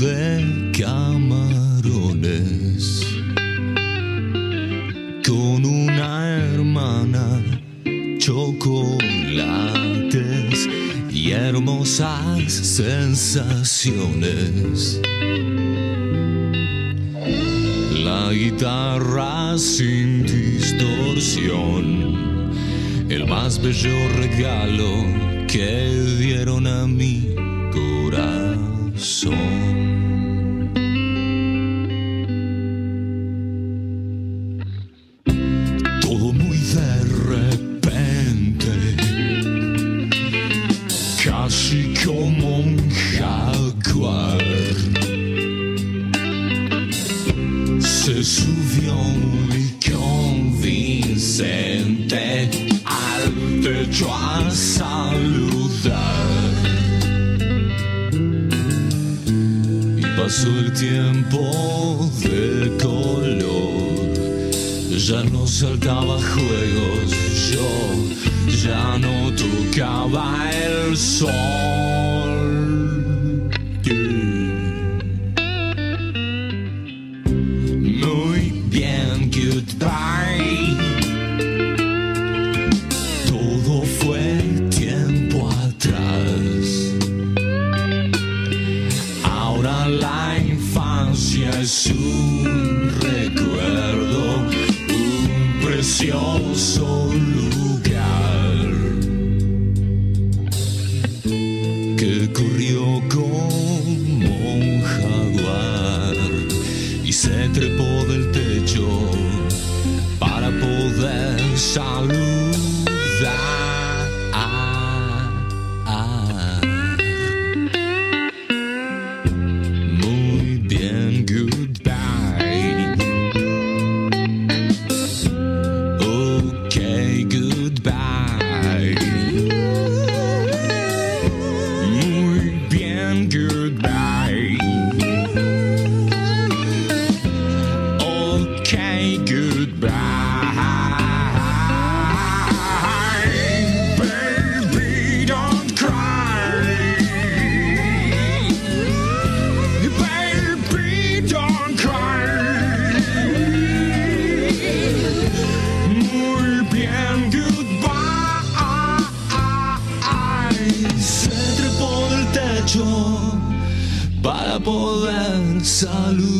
de camarones, con una hermana, chocolates y hermosas sensaciones. La guitarra sin distorsión, el más bello regalo que dieron a mi corazón. Se subió muy convincente al a saludar. Y pasó el tiempo de color. Ya no saltaba juegos, yo ya no tocaba el sol. Es un recuerdo, un precioso lugar que corrió como un jaguar y se trepó del techo para poder saludar. Para poder saludar.